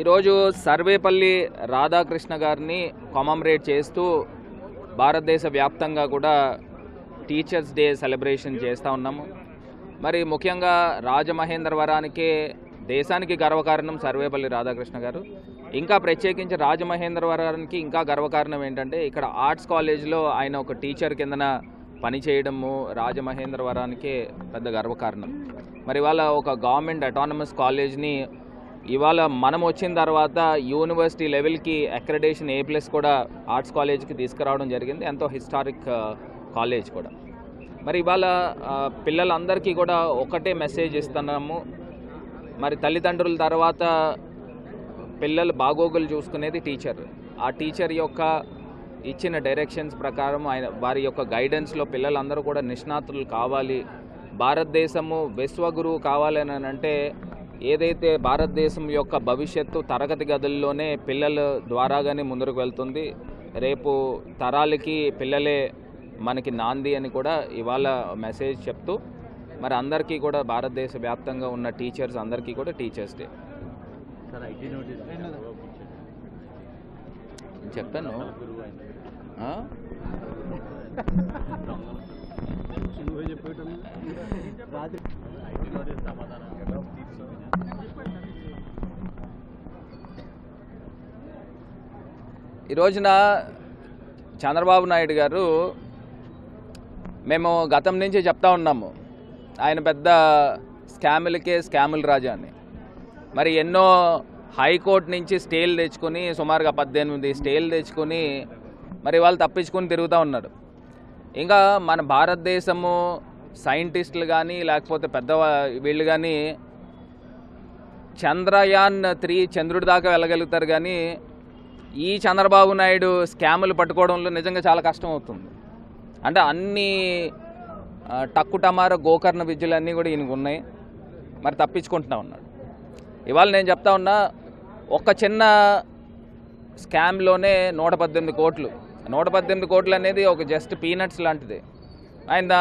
ఈరోజు సర్వేపల్లి రాధాకృష్ణ గారిని కామమరేట్ చేస్తూ భారతదేశ వ్యాప్తంగా కూడా టీచర్స్ డే సెలబ్రేషన్ చేస్తూ ఉన్నాము. మరి ముఖ్యంగా రాజమహేంద్రవరానికి దేశానికి గర్వకారణం సర్వేపల్లి రాధాకృష్ణ గారు. ఇంకా ప్రత్యేకించి రాజమహేంద్రవరానికి ఇంకా గర్వకారణం ఏంటంటే ఇక్కడ ఆర్ట్స్ కాలేజ్లో ఆయన ఒక టీచర్ కిందన పనిచేయడము రాజమహేంద్రవరానికే పెద్ద గర్వకారణం. మరి ఇవాళ ఒక గవర్నమెంట్ అటానమస్ కాలేజ్ని ఇవాళ మనం వచ్చిన తర్వాత యూనివర్సిటీ లెవెల్కి అక్రెడేషన్ ఏ ప్లస్ కూడా ఆర్ట్స్ కాలేజ్కి తీసుకురావడం జరిగింది. ఎంతో హిస్టారిక్ uh, కాలేజ్ కూడా. మరి ఇవాళ uh, పిల్లలందరికీ కూడా ఒకటే మెసేజ్ ఇస్తున్నాము. మరి తల్లిదండ్రుల తర్వాత పిల్లలు బాగోగులు చూసుకునేది టీచర్ ఆ టీచర్ యొక్క ఇచ్చిన డైరెక్షన్స్ ప్రకారం ఆయన వారి యొక్క గైడెన్స్లో పిల్లలందరూ కూడా నిష్ణాతులు కావాలి. భారతదేశము విశ్వగురువు కావాలని అంటే ఏదైతే భారతదేశం యొక్క భవిష్యత్తు తరగతి గదుల్లోనే పిల్లల ద్వారాగానే ముందుకు వెళ్తుంది. రేపు తరాలకి పిల్లలే మనకి నాంది అని కూడా ఇవాళ మెసేజ్ చెప్తూ మరి అందరికీ కూడా భారతదేశ వ్యాప్తంగా ఉన్న టీచర్స్ అందరికీ కూడా teachers day sir IT notice నేను చెప్పాను. ఆ? ఈ రోజున చంద్రబాబు నాయుడు గారు మేము గతం నుంచి చెప్తా ఉన్నాము. ఆయన పెద్ద స్కాములకే స్కాముల రాజా అని. మరి ఎన్నో హైకోర్టు నుంచి స్టేలు తెచ్చుకొని సుమారుగా పద్దెనిమిది స్టేలు తెచ్చుకొని మరి వాళ్ళు తప్పించుకొని తిరుగుతూ ఉన్నారు. ఇంకా మన భారతదేశము సైంటిస్టులు కానీ లేకపోతే పెద్ద వీళ్ళు కానీ చంద్రయాన్ త్రీ చంద్రుడి దాకా వెళ్ళగలుగుతారు కానీ ఈ చంద్రబాబు నాయుడు స్కాములు పట్టుకోవడంలో నిజంగా చాలా కష్టం అవుతుంది. అంటే అన్ని టక్కుటమార గోకర్ణ విద్యలు అన్నీ కూడా ఈయనకు ఉన్నాయి. మరి తప్పించుకుంటున్నా ఉన్నాడు. ఇవాళ నేను చెప్తా ఉన్నా ఒక చిన్న స్కామ్లోనే నూట పద్దెనిమిది కోట్లు. నూట పద్దెనిమిది కోట్లు అనేది ఒక జస్ట్ పీనట్స్ లాంటిది. ఆయన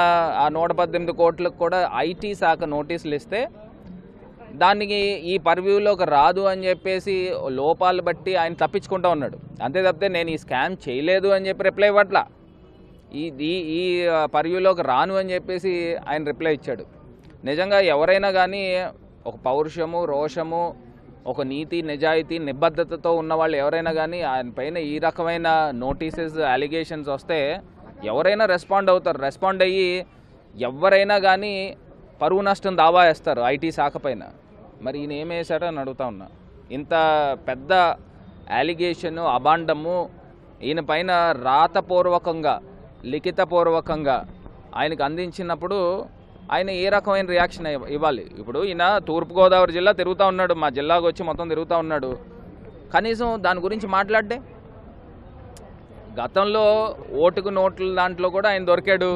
ఆ నూట పద్దెనిమిది కోట్లకు కూడా ఐటీ శాఖ నోటీసులు ఇస్తే దానికి ఈ పర్వ్యూలోకి రాదు అని చెప్పేసి లోపాలు బట్టి ఆయన తప్పించుకుంటా ఉన్నాడు. అంతే తప్పితే నేను ఈ స్కామ్ చేయలేదు అని చెప్పి రిప్లై ఇవ్వట్లా? ఈ ఈ ఈ పర్వ్యూలోకి రాను అని చెప్పేసి ఆయన రిప్లై ఇచ్చాడు. నిజంగా ఎవరైనా కానీ ఒక పౌరుషము రోషము ఒక నీతి నిజాయితీ నిబద్ధతతో ఉన్న వాళ్ళు ఎవరైనా కానీ ఆయన పైన ఈ రకమైన నోటీసెస్ అలిగేషన్స్ వస్తే ఎవరైనా రెస్పాండ్ అవుతారు. రెస్పాండ్ అయ్యి ఎవరైనా కానీ పరువు నష్టం దావా వేస్తారు ఐటీ శాఖ పైన. మరి ఈయన ఏం వేశాడో అని అడుగుతా ఉన్నా. ఇంత పెద్ద అలిగేషను అబాండము ఈయన పైన రాతపూర్వకంగా లిఖితపూర్వకంగా ఆయనకు అందించినప్పుడు ఆయన ఏ రకమైన రియాక్షన్ ఇవ్వాలి? ఇప్పుడు ఈయన తూర్పుగోదావరి జిల్లా తిరుగుతూ ఉన్నాడు మా జిల్లాకు వచ్చి మొత్తం తిరుగుతూ ఉన్నాడు. కనీసం దాని గురించి మాట్లాడే గతంలో ఓటుకు నోట్ల దాంట్లో కూడా ఆయన దొరికాడు.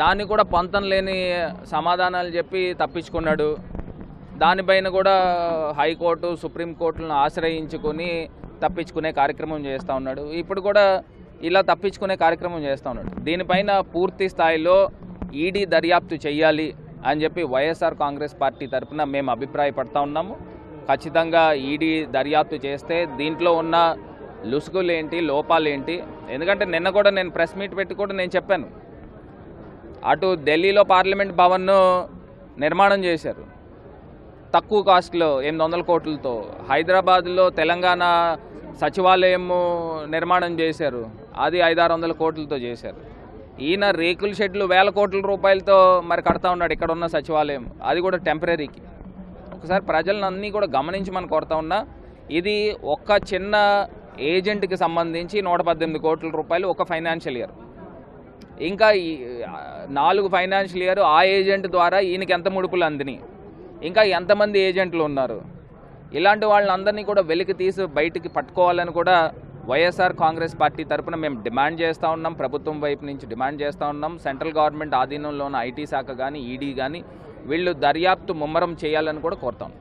దాన్ని కూడా పంతం లేని సమాధానాలు చెప్పి తప్పించుకున్నాడు. దానిపైన కూడా హైకోర్టు సుప్రీంకోర్టులను ఆశ్రయించుకొని తప్పించుకునే కార్యక్రమం చేస్తూ ఉన్నాడు. ఇప్పుడు కూడా ఇలా తప్పించుకునే కార్యక్రమం చేస్తూ ఉన్నాడు. దీనిపైన పూర్తి స్థాయిలో ఈడీ దర్యాప్తు చేయాలి అని చెప్పి వైఎస్ఆర్ కాంగ్రెస్ పార్టీ తరఫున మేము అభిప్రాయపడతా ఉన్నాము. ఖచ్చితంగా ఈడీ దర్యాప్తు చేస్తే దీంట్లో ఉన్న లుసుగులు ఏంటి లోపాలు ఏంటి ఎందుకంటే నిన్న కూడా నేను ప్రెస్ మీట్ పెట్టి కూడా నేను చెప్పాను. అటు ఢిల్లీలో పార్లమెంట్ భవన్ను నిర్మాణం చేశారు. తక్కువ కాస్ట్లో ఎనిమిది వందల కోట్లతో. హైదరాబాద్లో తెలంగాణ సచివాలయము నిర్మాణం చేశారు. అది ఐదారు వందల కోట్లతో చేశారు. ఈయన రేకుల షెడ్లు వేల కోట్ల రూపాయలతో మరి కడతా ఉన్నాడు ఇక్కడ ఉన్న సచివాలయం. అది కూడా టెంపరీకి. ఒకసారి ప్రజలను అన్నీ కూడా గమనించి మనం కోరుతా ఉన్నా ఇది ఒక్క చిన్న ఏజెంట్కి సంబంధించి నూట పద్దెనిమిది కోట్ల రూపాయలు ఒక ఫైనాన్షియల్ ఇయర్. ఇంకా ఈ నాలుగు ఫైనాన్షియల్ ఇయర్ ఆ ఏజెంట్ ద్వారా ఈయనకి ఎంత ముడుపులు అందినాయి ఇంకా ఎంతమంది ఏజెంట్లు ఉన్నారు. ఇలాంటి వాళ్ళందరినీ కూడా వెలికి తీసి బయటికి పట్టుకోవాలని కూడా వైఎస్ఆర్ కాంగ్రెస్ పార్టీ తరపున మేము డిమాండ్ చేస్తూ ఉన్నాం ప్రభుత్వం వైపు నుంచి డిమాండ్ చేస్తూ ఉన్నాం. సెంట్రల్ గవర్నమెంట్ ఆధీనంలో ఉన్న ఐటీ శాఖ కానీ ఈడీ కానీ వీళ్ళు దర్యాప్తు ముమ్మరం చేయాలని కూడా కోరుతాం.